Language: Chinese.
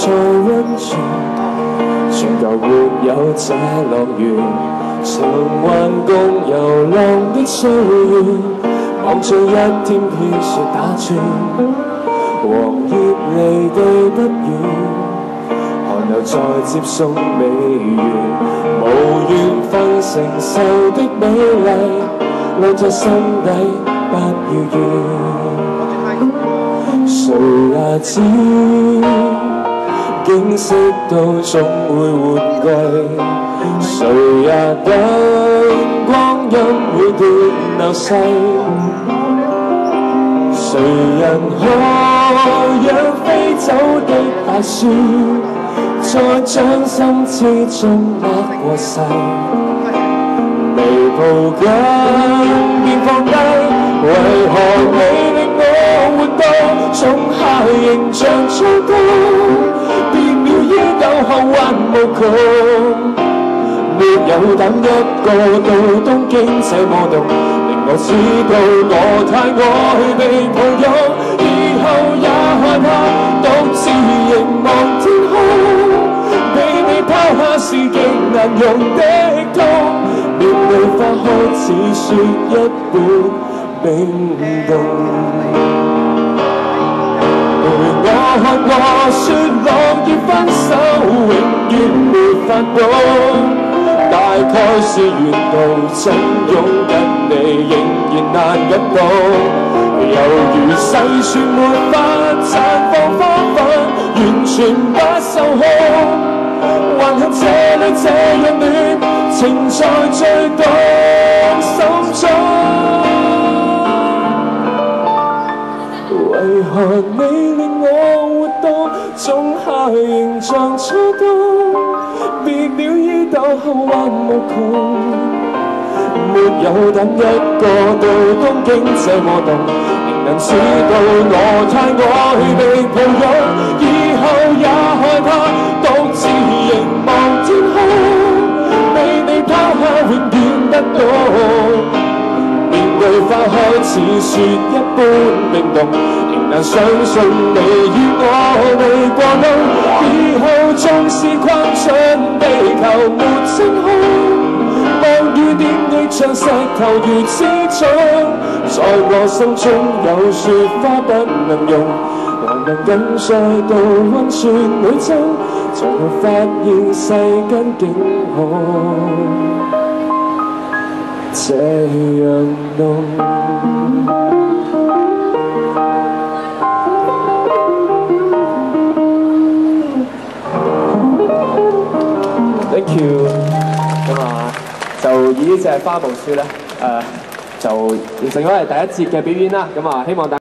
在温泉，全球沒有這樂園，償還共遊浪的歲月，望着一天飘雪打轉，黃葉離地不遠，寒流再接送美元，無緣分承受的美麗，留在心底不要怨。誰也知景色都總會換季，谁也等光陰會斷流逝，谁人可让飞走的大雪，在掌心之中握过世，未抱紧便放低，为何你令我活到仲夏仍像初冬，舊後患無窮。沒有等一個到東京這麼凍，令我知道我太愛被抱擁，以後也害怕獨自凝望天空，被你拋下是極難容的痛，面淚化開似雪一般冰凍。陪我看過雪大概是沿途怎拥紧你，仍然难忍到。犹如细雪没法绽放花瓣，完全不受控。还恨这里这样暖，情在最懂心中。为何你令我种下形象初冬，別了依舊後患無窮，沒有等一個到東京這麼凍，仍能知道我太愛被抱擁，以後也害怕独自凝望天空，被你抛下永遠不懂。面淚化開似雪一般冰凍，仍難相信你与我未过冬，以后纵是困進地球没星空，暴雨点亦像石头如此重，在我心中有雪花不能用，還能跟再度温泉裏浸，才會發現世间竟可。这样浓。就以呢隻花布书咧，誒、就完成咗係第一節嘅表演啦。咁啊，希望大